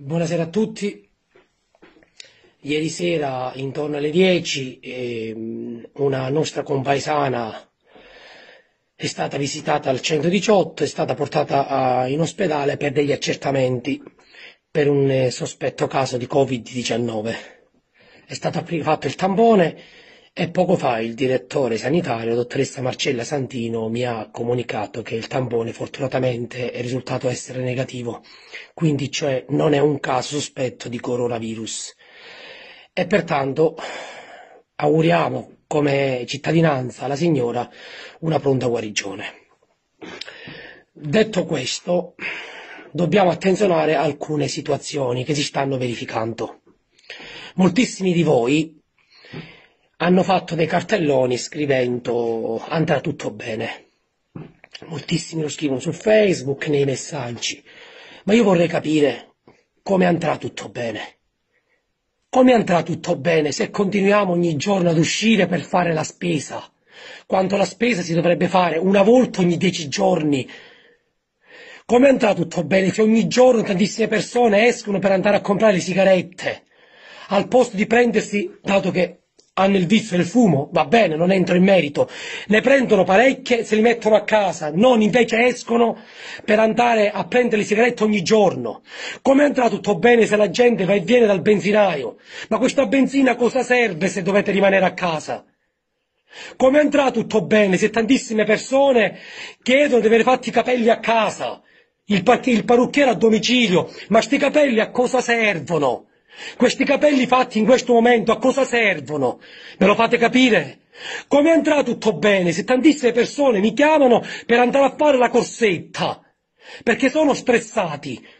Buonasera a tutti. Ieri sera, intorno alle 10, ehm, una nostra compaesana è stata visitata al 118, è stata portata a- in ospedale per degli accertamenti per un eh, sospetto caso di Covid-19. È stato fatto il tampone e poco fa il direttore sanitario, dottoressa Marcella Santino, mi ha comunicato che il tampone fortunatamente è risultato essere negativo, quindi cioè non è un caso sospetto di coronavirus. E pertanto auguriamo come cittadinanza alla signora una pronta guarigione. Detto questo, dobbiamo attenzionare alcune situazioni che si stanno verificando. Moltissimi di voi hanno fatto dei cartelloni scrivendo andrà tutto bene. Moltissimi lo scrivono su Facebook, nei messaggi, ma io vorrei capire come andrà tutto bene. Come andrà tutto bene se continuiamo ogni giorno ad uscire per fare la spesa, quando la spesa si dovrebbe fare una volta ogni dieci giorni? Come andrà tutto bene se ogni giorno tantissime persone escono per andare a comprare le sigarette, al posto di prendersi, dato che hanno il vizio del fumo, va bene, non entro in merito, ne prendono parecchie, se li mettono a casa, non invece escono per andare a prendere le sigarette ogni giorno. Come andrà tutto bene se la gente va e viene dal benzinaio? Ma questa benzina cosa serve se dovete rimanere a casa? Come andrà tutto bene se tantissime persone chiedono di avere fatti i capelli a casa, il, il parrucchiere a domicilio, ma sti capelli a cosa servono? Questi capelli fatti in questo momento a cosa servono? Me lo fate capire? Come andrà tutto bene se tantissime persone mi chiamano per andare a fare la corsetta? Perché sono stressati.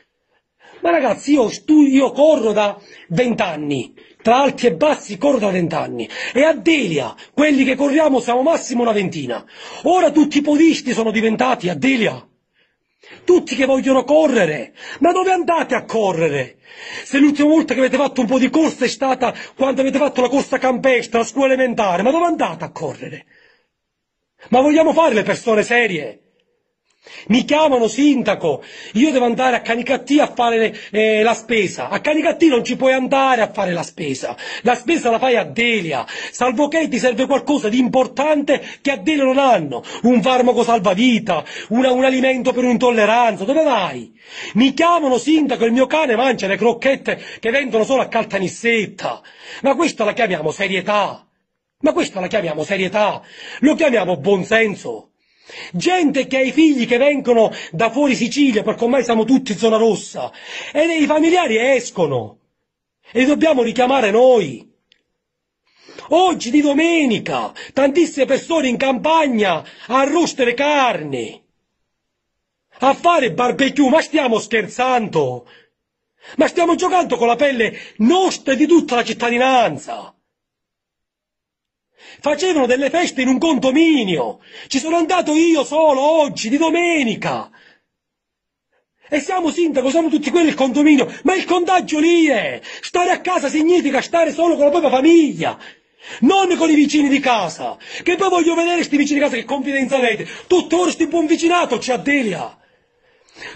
Ma ragazzi, io, stu- io corro da vent'anni, tra alti e bassi corro da vent'anni. E a Delia, quelli che corriamo siamo massimo una ventina. Ora tutti i podisti sono diventati a Delia. Tutti che vogliono correre. Ma dove andate a correre? Se l'ultima volta che avete fatto un po' di corsa è stata quando avete fatto la corsa campestre, a scuola elementare, ma dove andate a correre? Ma vogliamo fare le persone serie? Mi chiamano sindaco, io devo andare a Canicattì a fare eh, la spesa. A Canicattì non ci puoi andare a fare la spesa. La spesa la fai a Delia. Salvo che ti serve qualcosa di importante che a Delia non hanno. Un farmaco salvavita, una, un alimento per un'intolleranza. Dove vai? Mi chiamano sindaco, il mio cane mangia le crocchette che vendono solo a Caltanissetta. Ma questa la chiamiamo serietà. Ma questa la chiamiamo serietà. Lo chiamiamo buonsenso. Gente che ha i figli che vengono da fuori Sicilia, perché ormai siamo tutti in zona rossa, e i familiari escono. E li dobbiamo richiamare noi. Oggi di domenica, tantissime persone in campagna a roostere carne, a fare barbecue, ma stiamo scherzando? Ma stiamo giocando con la pelle nostra e di tutta la cittadinanza. Facevano delle feste in un condominio. Ci sono andato io solo oggi, di domenica. E siamo sindaco, siamo tutti quelli del condominio, ma il contagio lì è. Stare a casa significa stare solo con la propria famiglia, non con i vicini di casa. Che poi voglio vedere questi vicini di casa che confidenza avete. Tutto ora sti buon vicinato c'è a Delia.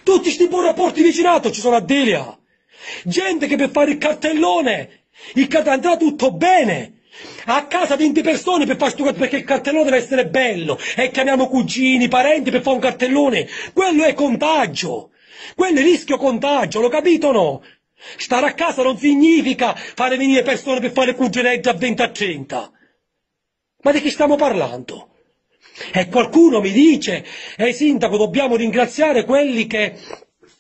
Tutti sti buoni rapporti vicinato ci sono a Delia. Gente che per fare il cartellone, il cart- andrà tutto bene. A casa 20 persone per fare sto perché il cartellone deve essere bello. E chiamiamo cugini, parenti per fare un cartellone. Quello è contagio. Quello è rischio contagio, lo capito o no? Stare a casa non significa fare venire persone per fare cugineggi a 20 a 30. Ma di chi stiamo parlando? E qualcuno mi dice, eh sindaco, dobbiamo ringraziare quelli che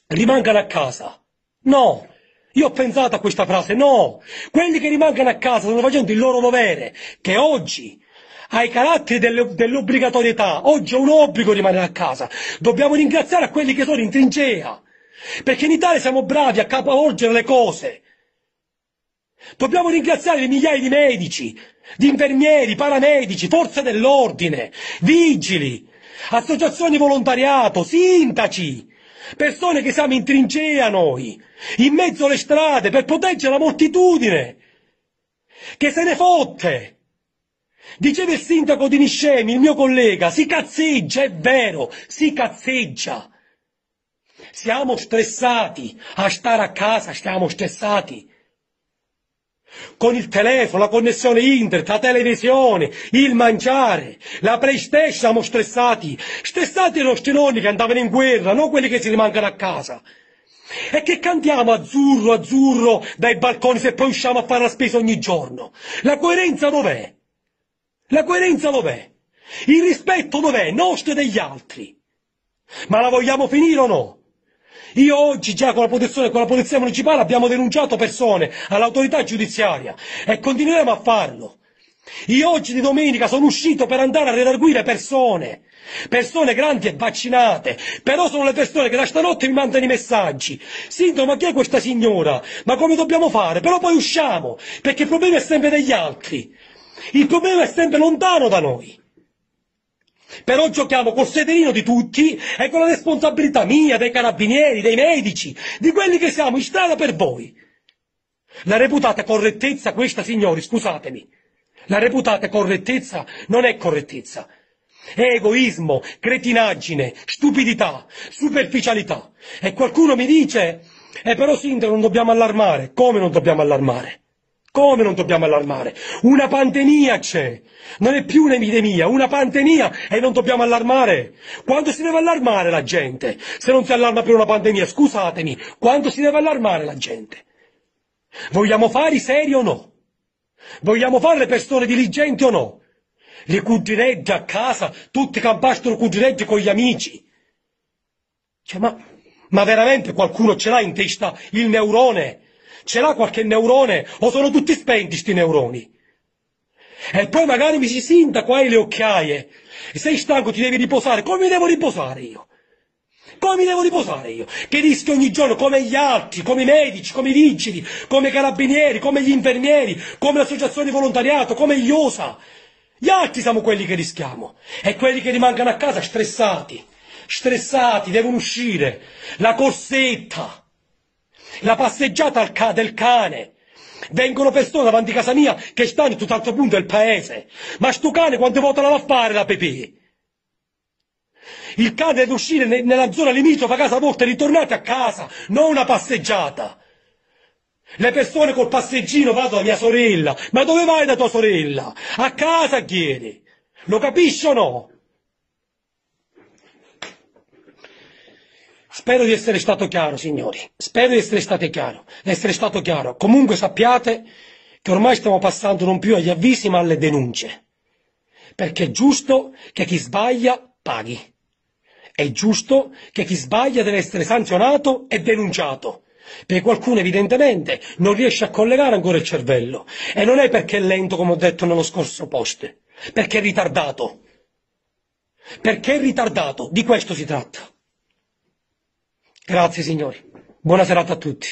rimangono a casa. No, io ho pensato a questa frase, no, quelli che rimangono a casa stanno facendo il loro dovere, che oggi ha i caratteri dell'obbligatorietà, oggi è un obbligo rimanere a casa. Dobbiamo ringraziare a quelli che sono in trincea, perché in Italia siamo bravi a capovolgere le cose. Dobbiamo ringraziare le migliaia di medici, di infermieri, paramedici, forze dell'ordine, vigili, associazioni di volontariato, sindaci, persone che siamo in trincea noi, in mezzo alle strade per proteggere la moltitudine, che se ne fotte. Diceva il sindaco di Niscemi, il mio collega, si cazzeggia, è vero, si cazzeggia. Siamo stressati a stare a casa, stiamo stressati. Con il telefono, la connessione internet, la televisione, il mangiare, la PlayStation siamo stressati. Stressati i nostri nonni che andavano in guerra, non quelli che si rimangono a casa. E che cantiamo azzurro, azzurro dai balconi se poi usciamo a fare la spesa ogni giorno? La coerenza dov'è? La coerenza dov'è? Il rispetto dov'è? Nostro degli altri. Ma la vogliamo finire o no? Io oggi già con la, con la polizia municipale abbiamo denunciato persone all'autorità giudiziaria e continueremo a farlo. Io oggi di domenica sono uscito per andare a redarguire persone, persone grandi e vaccinate, però sono le persone che da stanotte mi mandano i messaggi. Sintomo, ma chi è questa signora? Ma come dobbiamo fare? Però poi usciamo, perché il problema è sempre degli altri. Il problema è sempre lontano da noi. Però giochiamo col sederino di tutti e con la responsabilità mia, dei carabinieri, dei medici, di quelli che siamo in strada per voi. La reputate correttezza questa, signori, scusatemi. La reputate correttezza non è correttezza. È egoismo, cretinaggine, stupidità, superficialità. E qualcuno mi dice, eh però sindaco non dobbiamo allarmare. Come non dobbiamo allarmare? Come non dobbiamo allarmare? Una pandemia c'è, non è più un'epidemia, una pandemia e non dobbiamo allarmare. Quando si deve allarmare la gente? Se non si allarma per una pandemia, scusatemi, quando si deve allarmare la gente? Vogliamo fare i seri o no? Vogliamo fare le persone diligenti o no? Le cuginetti a casa, tutti campastano cuginetti con gli amici. Cioè, ma, ma veramente qualcuno ce l'ha in testa il neurone? Ce l'ha qualche neurone o sono tutti spenti sti neuroni? E poi magari mi si sindaco, hai le occhiaie, sei stanco, ti devi riposare, come mi devo riposare io? Come mi devo riposare io? Che rischio ogni giorno, come gli altri, come i medici, come i vigili, come i carabinieri, come gli infermieri, come le associazioni di volontariato, come gli OSA. Gli altri siamo quelli che rischiamo. E quelli che rimangono a casa stressati. Stressati, devono uscire. La corsetta la passeggiata del cane. Vengono persone davanti a casa mia che stanno in tutt'altro punto del paese. Ma sto cane quante volte la va a fare la Pepe? Il cane deve uscire nella zona limitrofa a casa vostra e ritornate a casa, non una passeggiata. Le persone col passeggino vanno da mia sorella. Ma dove vai da tua sorella? A casa chiede. Lo capisci o no? Spero di essere stato chiaro, signori. Spero di essere stato chiaro. Essere stato chiaro. Comunque sappiate che ormai stiamo passando non più agli avvisi ma alle denunce. Perché è giusto che chi sbaglia paghi. È giusto che chi sbaglia deve essere sanzionato e denunciato. Perché qualcuno evidentemente non riesce a collegare ancora il cervello. E non è perché è lento, come ho detto nello scorso post, perché è ritardato. Perché è ritardato, di questo si tratta. Grazie signori. Buona serata a tutti.